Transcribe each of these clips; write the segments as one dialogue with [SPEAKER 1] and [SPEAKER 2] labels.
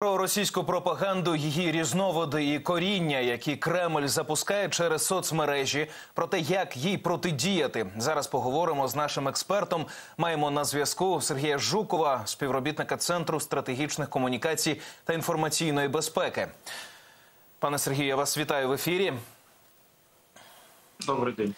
[SPEAKER 1] Про російську пропаганду, її різновиди і коріння, які Кремль запускає через соцмережі, про те, як їй протидіяти. Зараз поговоримо з нашим експертом. Маємо на зв'язку Сергія Жукова, співробітника центру стратегічних комунікацій та інформаційної безпеки. Пане Сергію, я вас вітаю в ефірі.
[SPEAKER 2] Добрий день.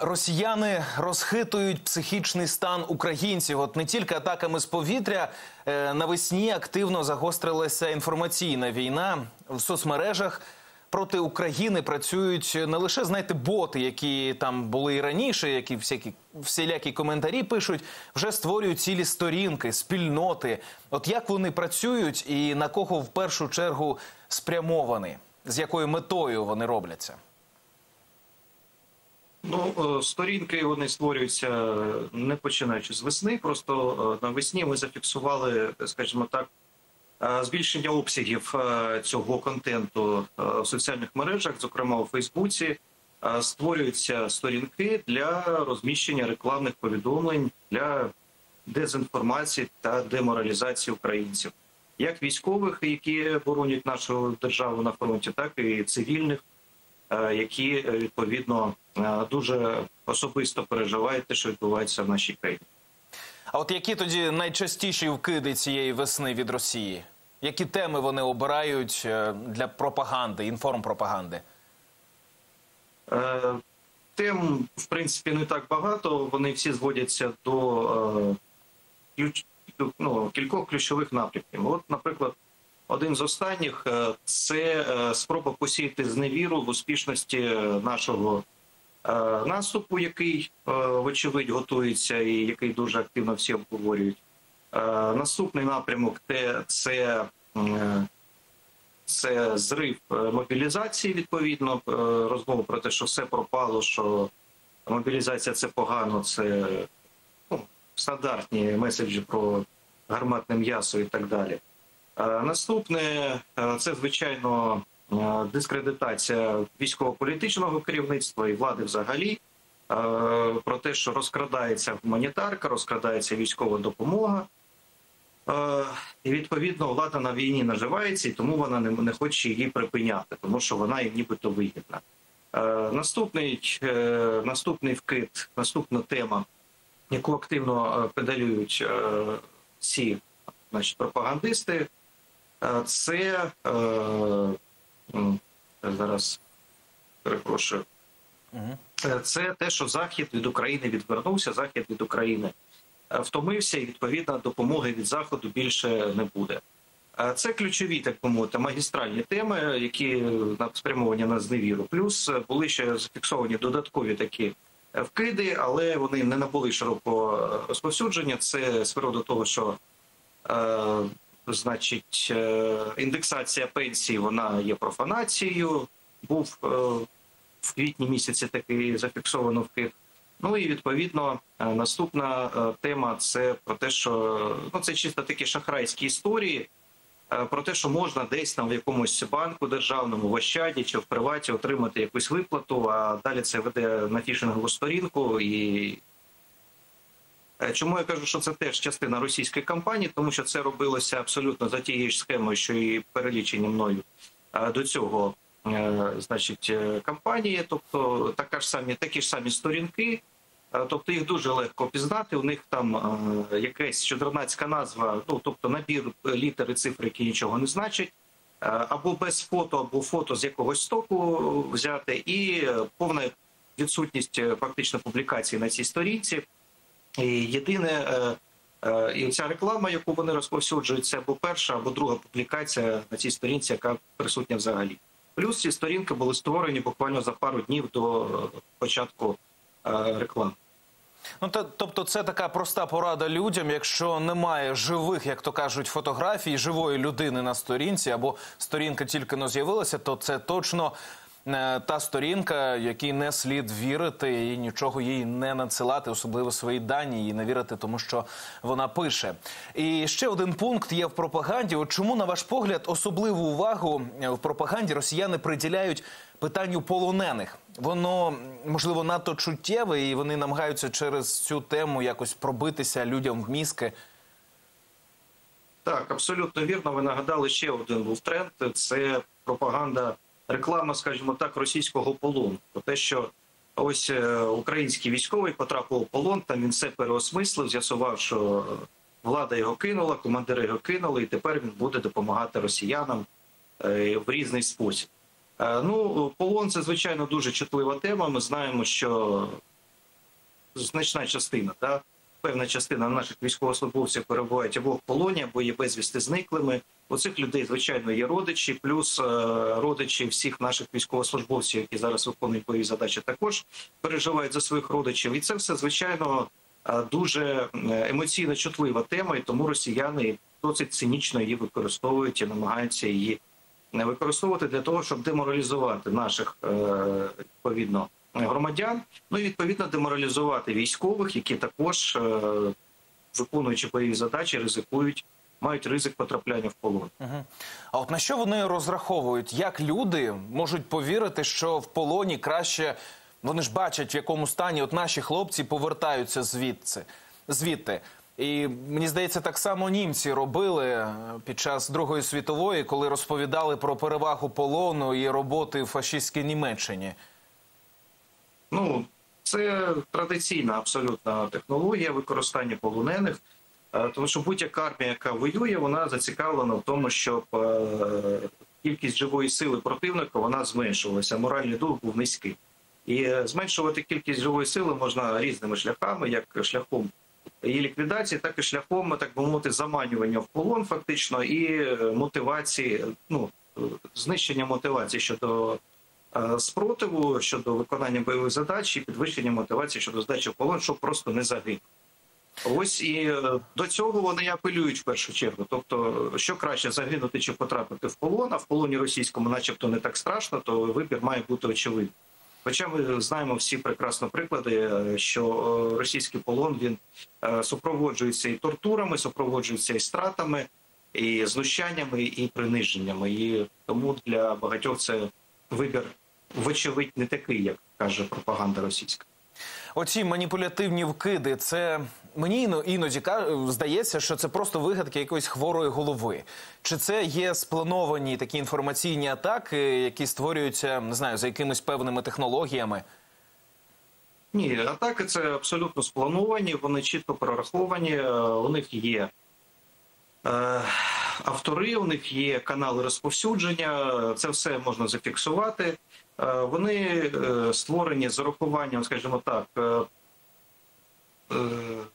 [SPEAKER 1] Росіяни розхитують психічний стан українців. От не тільки атаками з повітря е, навесні активно загострилася інформаційна війна в соцмережах. Проти України працюють не лише знаєте, боти, які там були і раніше, які всякі всілякі коментарі пишуть, вже створюють цілі сторінки, спільноти. От як вони працюють і на кого в першу чергу спрямовані, з якою метою вони робляться?
[SPEAKER 2] Ну, е, сторінки вони створюються не починаючи з весни. Просто е, навесні ми зафіксували, скажімо так, е, збільшення обсягів цього контенту в соціальних мережах, зокрема у Фейсбуці. Створюються сторінки для розміщення рекламних повідомлень для дезінформації та деморалізації українців, як військових, які боронять нашу державу на фронті, так і цивільних. Е, які е, відповідно е, дуже особисто переживають те, що відбувається в нашій країні.
[SPEAKER 1] А от які тоді найчастіші вкиди цієї весни від Росії? Які теми вони обирають для пропаганди, інформпропаганди?
[SPEAKER 2] Тем, в принципі, не так багато. Вони всі зводяться до ключ, ну, кількох ключових напрямків. От, наприклад, один з останніх е, це е, спроба посіяти зневіру в успішності нашого е, наступу, який вочевидь готується, і який дуже активно всі обговорюють. Наступний напрямок це це зрив мобілізації. Відповідно, розмова про те, що все пропало, що мобілізація це погано, це ну, стандартні меседжі про гарматне м'ясо і так далі. Е, наступне е, це звичайно е, дискредитація військово-політичного керівництва і влади взагалі. Про те, що розкрадається гуманітарка, розкрадається військова допомога, і відповідно влада на війні наживається, і тому вона не, хоче її припиняти, тому що вона їй нібито вигідна. Наступний наступний вкид, наступна тема, яку активно педалюють ці значить, пропагандисти. Е, це е, зараз перепрошую. Е, це те, що Захід від України відвернувся, Захід від України втомився, і відповідно допомоги від Заходу більше не буде. Це ключові, так би мовити, магістральні теми, які спрямовані на зневіру. Плюс були ще зафіксовані додаткові такі вкиди, але вони не набули широкого розповсюдження. Це з приводу того, що Значить, е, індексація пенсії вона є профанацією. Був е, в квітні місяці такий зафіксовано вкид. Ну і відповідно е, наступна тема це про те, що ну це чисто такі шахрайські історії. Про те, що можна десь там в якомусь банку державному в Ощаді чи в приваті отримати якусь виплату, а далі це веде на фішингову сторінку, і чому я кажу, що це теж частина російської кампанії, тому що це робилося абсолютно за тією ж схемою, що і перелічені мною е, до цього, е, значить, кампанії, тобто така ж самі такі ж самі сторінки. Тобто їх дуже легко пізнати. У них там якась чудернацька назва, ну тобто набір літери, цифри, які нічого не значать, або без фото, або фото з якогось стоку взяти, і повна відсутність фактично публікації на цій сторінці. І Єдине, е, е, і ця реклама, яку вони розповсюджують, це або перша, або друга публікація на цій сторінці, яка присутня взагалі. Плюс ці сторінки були створені буквально за пару днів до початку е, реклами.
[SPEAKER 1] Ну, то, тобто, це така проста порада людям. Якщо немає живих, як то кажуть, фотографій живої людини на сторінці, або сторінка тільки не з'явилася, то це точно та сторінка, якій не слід вірити, і нічого їй не надсилати, особливо свої дані і не вірити, тому що вона пише. І ще один пункт є в пропаганді. От чому, на ваш погляд, особливу увагу е, в пропаганді росіяни приділяють питанню полонених? Воно можливо надто чуттєве, і вони намагаються через цю тему якось пробитися людям в мізки.
[SPEAKER 2] Так, абсолютно вірно. Ви нагадали ще один був тренд. Це пропаганда, реклама, скажімо так, російського полону. Про те, що ось е, український військовий потрапив у полон, там він все переосмислив, з'ясував, що влада його кинула, командири його кинули, і тепер він буде допомагати росіянам е, в різний спосіб. Е, Ну, полон це звичайно дуже чутлива тема. Ми знаємо, що значна частина, да, певна частина наших військовослужбовців перебувають або в полоні, або є безвісти зниклими. У цих людей, звичайно, є родичі, плюс е, родичі всіх наших військовослужбовців, які зараз виконують бойові задачі, також переживають за своїх родичів. І це все, звичайно, е, дуже е, емоційно чутлива тема, і тому росіяни досить цинічно її використовують і намагаються її не використовувати для того, щоб деморалізувати наших е, відповідно громадян, ну і відповідно деморалізувати військових, які також, е, виконуючи бойові задачі, ризикують, мають ризик потрапляння в полон.
[SPEAKER 1] А от на що вони розраховують? Як люди можуть повірити, що в полоні краще вони ж бачать, в якому стані от наші хлопці повертаються звідси звідти. І мені здається, так само німці робили е, під час Другої світової, коли розповідали про перевагу полону і роботи в фашистській Німеччині.
[SPEAKER 2] Ну, це традиційна абсолютна технологія використання полонених, тому що будь-яка армія, яка воює, вона зацікавлена в тому, щоб е, кількість живої сили противника вона зменшувалася. Моральний дух був низький. І е, зменшувати кількість живої сили можна різними шляхами, як шляхом її ліквідації, так і шляхом, так би мовити, заманювання в полон, фактично, і е, мотивації, ну е, знищення мотивації щодо е, спротиву щодо виконання бойових задач і підвищення мотивації щодо здачі в полон, щоб просто не загинути. Ось і е, до цього вони апелюють в першу чергу. Тобто, що краще загинути чи потрапити в полон, а в полоні російському, начебто, не так страшно, то вибір має бути очевидним. Хоча ми знаємо всі прекрасно приклади, е, що е, російський полон він супроводжується і тортурами, супроводжується і стратами, і знущаннями, і приниженнями. І тому для багатьох це вибір, вочевидь, не такий, як каже пропаганда російська.
[SPEAKER 1] Оці маніпулятивні вкиди, це мені іноді здається, що це просто вигадки якоїсь хворої голови. Чи це є сплановані такі інформаційні атаки, які створюються, не знаю, за якимись певними технологіями?
[SPEAKER 2] Ні, атаки це абсолютно сплановані, вони чітко прораховані. е, У них є е, автори, у них є канали розповсюдження. Це все можна зафіксувати. Е, Вони е, створені з урахуванням, скажімо так, е,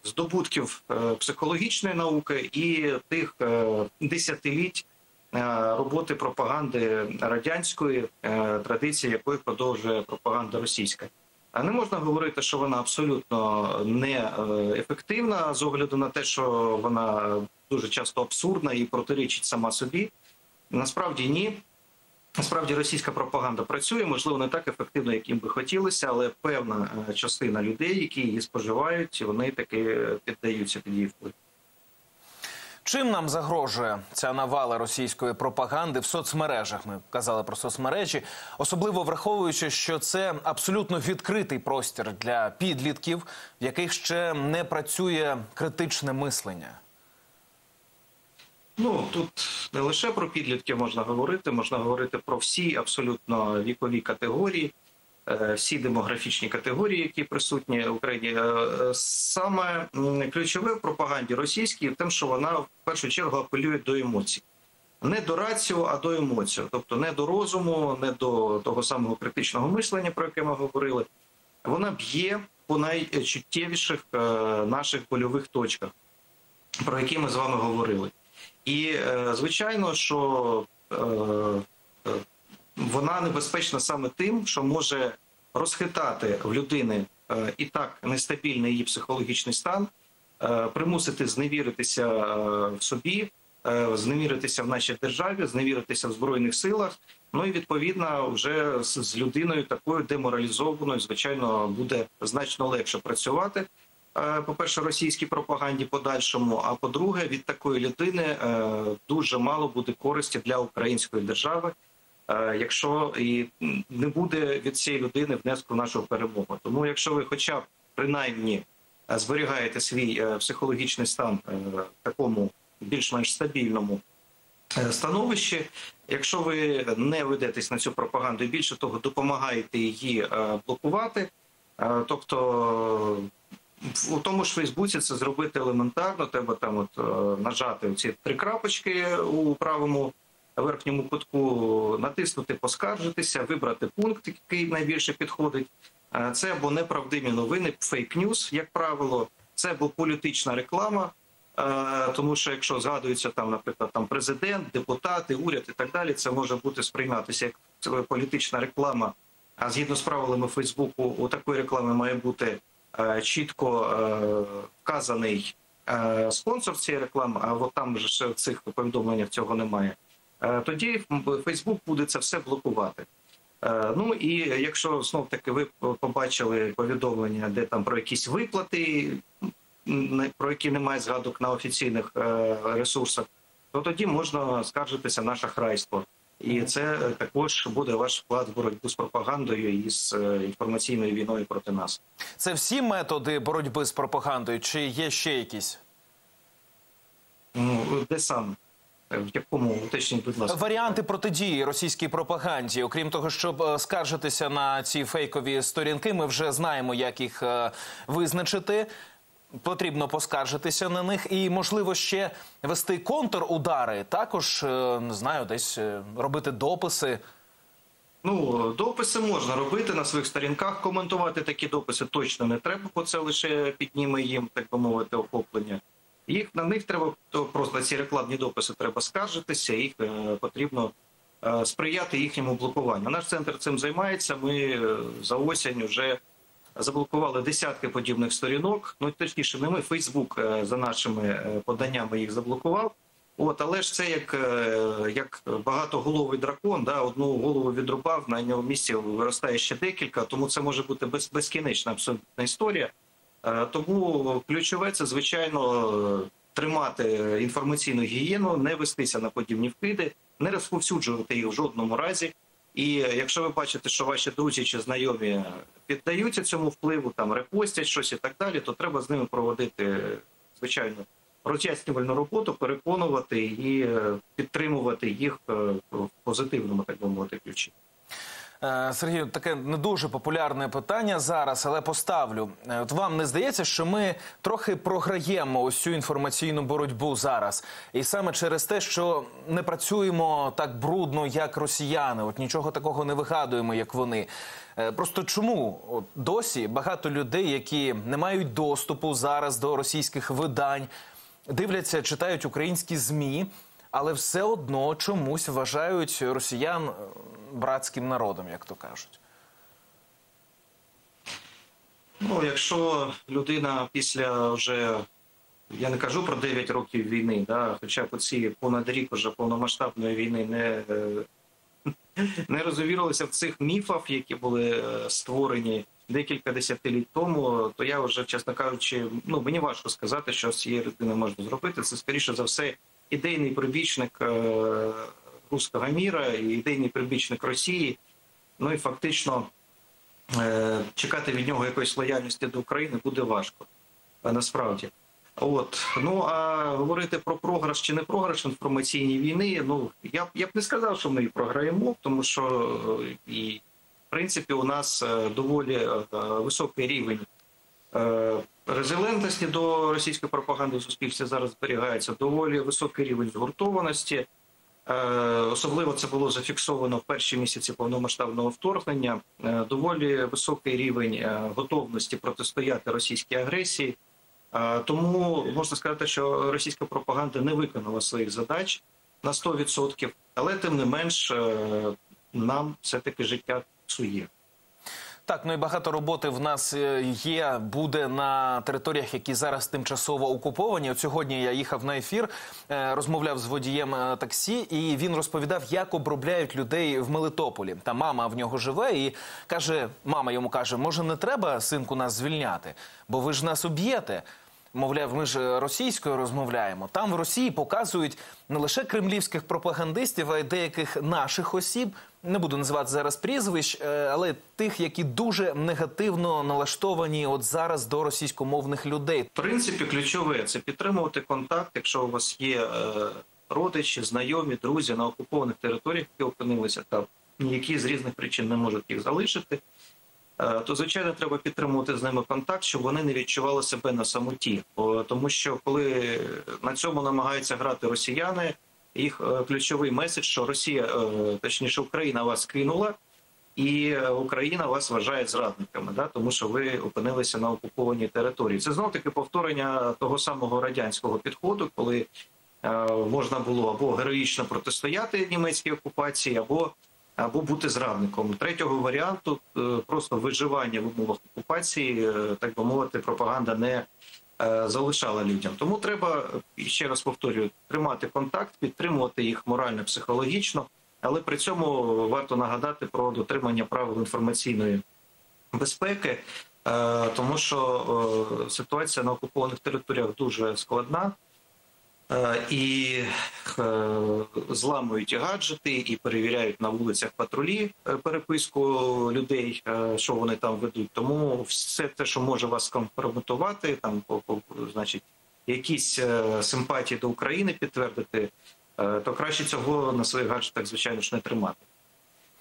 [SPEAKER 2] здобутків е, психологічної науки і тих е, десятиліть е, роботи пропаганди радянської е, традиції, якої продовжує пропаганда російська. А не можна говорити, що вона абсолютно не е, ефективна з огляду на те, що вона дуже часто абсурдна і протирічить сама собі. Насправді ні. Насправді російська пропаганда працює, можливо, не так ефективно, як їм би хотілося, але певна е, частина людей, які її споживають, вони таки піддаються під її вплив.
[SPEAKER 1] Чим нам загрожує ця навала російської пропаганди в соцмережах? Ми казали про соцмережі, особливо враховуючи, що це абсолютно відкритий простір для підлітків, в яких ще не працює критичне мислення.
[SPEAKER 2] Ну тут не лише про підлітків можна говорити, можна говорити про всі абсолютно вікові категорії, е, всі демографічні категорії, які присутні в Україні. Е, е, Саме ключове в пропаганді російській тому, що вона в першу чергу апелює до емоцій. Не до раціо, а до емоцій, тобто не до розуму, не до того самого критичного мислення, про яке ми говорили. Вона б'є по найчуттєвіших наших больових точках, про які ми з вами говорили. І е, звичайно, що е, е, вона небезпечна саме тим, що може розхитати в людини і так нестабільний її психологічний стан, примусити зневіритися в собі, зневіритися в нашій державі, зневіритися в збройних силах. Ну і відповідно, вже з людиною такою деморалізованою, звичайно, буде значно легше працювати. Е, по-перше, російській пропаганді подальшому. А по-друге, від такої людини е, дуже мало буде користі для української держави, е, якщо і не буде від цієї людини внеску в нашу перемогу. Тому, якщо ви, хоча б принаймні, зберігаєте свій психологічний стан в такому більш-менш стабільному становищі. Якщо ви не ведетесь на цю пропаганду більше того, допомагаєте її блокувати, тобто у тому ж Фейсбуці це зробити елементарно. Треба там от е, нажати ці три крапочки у правому верхньому кутку, натиснути поскаржитися, вибрати пункт, який найбільше підходить. Е, Це або неправдиві новини, фейк-ньюс, як правило, це або політична реклама. Е, Тому що якщо згадується там, наприклад, там президент, депутати, уряд і так далі, це може бути сприйматися як політична реклама. А згідно з правилами Фейсбуку, у такої реклами має бути чітко е, вказаний е, спонсор цієї реклами, а от там ще в цих повідомленнях цього немає. Е, Тоді Фейсбук буде це все блокувати. Е, Ну і якщо знов таки ви побачили повідомлення, де там про якісь виплати, про які немає згадок на офіційних е, ресурсах, то тоді можна скаржитися на шахрайство. І це е, також буде ваш вклад в боротьбу з пропагандою і з е, інформаційною війною проти нас.
[SPEAKER 1] Це всі методи боротьби з пропагандою, чи є ще якісь?
[SPEAKER 2] Ну де саме? Е, В якому уточніть, будь ласка.
[SPEAKER 1] Варіанти протидії російській пропаганді, окрім того, щоб скаржитися на ці фейкові сторінки, ми вже знаємо, як їх визначити. Потрібно поскаржитися на них і, можливо, ще вести контрудари. Також е, не знаю, десь е, робити дописи.
[SPEAKER 2] Ну, дописи можна робити на своїх сторінках. Коментувати такі дописи точно не треба, бо це лише підніме їм, так би мовити, охоплення. Їх на них треба то просто на ці рекламні дописи треба скаржитися. Їх е, потрібно е, сприяти їхньому блокуванню. Наш центр цим займається. Ми е, за осінь вже заблокували десятки подібних сторінок. Ну точніше, не ми Фейсбук е, за нашими е, поданнями їх заблокував. От, але ж це як, е, як багатоголовий дракон, да, одну голову відрубав, на ньому місці виростає ще декілька, тому це може бути без, безкінечна абсолютна історія. Тому ключове це, звичайно, тримати інформаційну гігієну, не вестися на подібні вкиди, не розповсюджувати їх в жодному разі. І якщо ви бачите, що ваші друзі чи знайомі піддаються цьому впливу, там репостять щось і так далі, то треба з ними проводити звичайно роз'яснювальну роботу, переконувати і е, підтримувати їх е, в позитивному, так би мовити, ключі.
[SPEAKER 1] Е, Сергію, таке не дуже популярне питання зараз, але поставлю. Е, От вам не здається, що ми трохи програємо ось цю інформаційну боротьбу зараз, і саме через те, що не працюємо так брудно, як росіяни, от нічого такого не вигадуємо, як вони. Е, Просто чому от досі багато людей, які не мають доступу зараз до російських видань, дивляться, читають українські змі, але все одно чомусь вважають росіян е, братським народом, як то кажуть.
[SPEAKER 2] Ну, якщо людина після вже я не кажу про 9 років війни, да, хоча б ці понад рік уже повномасштабної війни не, е, не розувірилися в цих міфах, які були е, створені декілька десятиліть тому, то я вже, чесно кажучи, ну мені важко сказати, що з цієї людини можна зробити. Це скоріше за все ідейний прибічник е, руського міра, ідейний прибічник Росії. Ну і фактично е, чекати від нього якоїсь лояльності до України буде важко. е, Насправді. От ну а говорити про програш чи не програш інформаційній війни. Ну я б я б не сказав, що ми її програємо, тому що і в принципі у нас доволі високий рівень резилентності до російської пропаганди в суспільстві зараз зберігається. Доволі високий рівень згуртованості. Е, Особливо це було зафіксовано в перші місяці повномасштабного вторгнення. Е, Доволі високий рівень е, готовності протистояти російській агресії. Е, Тому можна сказати, що російська пропаганда не виконала своїх задач на 100%, але тим не менш е, нам все таки життя псує.
[SPEAKER 1] Так, ну і багато роботи в нас е, є, буде на територіях, які зараз тимчасово окуповані. От сьогодні я їхав на ефір, е, розмовляв з водієм е, таксі, і він розповідав, як обробляють людей в Мелитополі. Та мама в нього живе, і каже: мама йому каже: може, не треба синку нас звільняти, бо ви ж нас уб'єте. Мовляв, ми ж російською розмовляємо. Там в Росії показують не лише кремлівських пропагандистів, а й деяких наших осіб. Не буду називати зараз прізвищ, е, але тих, які дуже негативно налаштовані от зараз до російськомовних людей.
[SPEAKER 2] В принципі, ключове це підтримувати контакт, якщо у вас є е, родичі, знайомі, друзі на окупованих територіях, які опинилися там, які з різних причин не можуть їх залишити. е, То звичайно треба підтримувати з ними контакт, щоб вони не відчували себе на самоті. Тому що коли на цьому намагаються грати росіяни, їх е, ключовий меседж, що Росія, е, точніше Україна вас кинула, і е, Україна вас вважає зрадниками, да тому що ви опинилися на окупованій території. Це знов таки повторення того самого радянського підходу, коли можна було або героїчно протистояти німецькій окупації, або або бути зрадником. Третього варіанту просто виживання в умовах окупації, так би мовити, пропаганда не залишала людям. Тому треба ще раз повторюю, тримати контакт, підтримувати їх морально, психологічно, але при цьому варто нагадати про дотримання правил інформаційної безпеки, е, тому що е, ситуація на окупованих територіях дуже складна. Е, І е, зламують гаджети, і перевіряють на вулицях патрулі е, переписку людей, що вони там ведуть. Тому все те, що може вас компрометувати, там по, значить, якісь симпатії до України підтвердити, то краще цього на своїх гаджетах, звичайно ж, не тримати.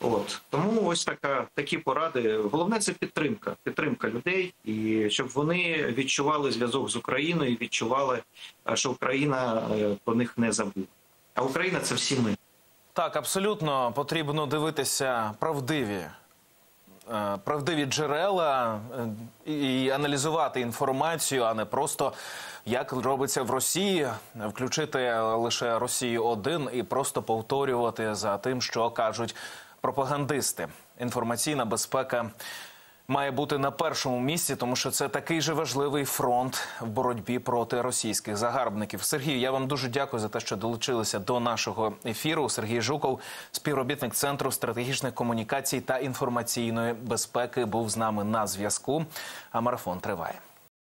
[SPEAKER 2] От тому ось така такі поради. Головне це підтримка, підтримка людей, і щоб вони відчували зв'язок з Україною, відчували, е, що Україна е, про них не забула. А Україна це всі ми.
[SPEAKER 1] Так, абсолютно потрібно дивитися правдиві. е, Правдиві джерела і аналізувати інформацію, а не просто як робиться в Росії, включити лише Росію один і просто повторювати за тим, що кажуть пропагандисти. Інформаційна безпека має бути на першому місці, тому що це такий же важливий фронт в боротьбі проти російських загарбників. Сергій, я вам дуже дякую за те, що долучилися до нашого ефіру. Сергій Жуков, співробітник центру стратегічних комунікацій та інформаційної безпеки, був з нами на зв'язку. А марафон триває.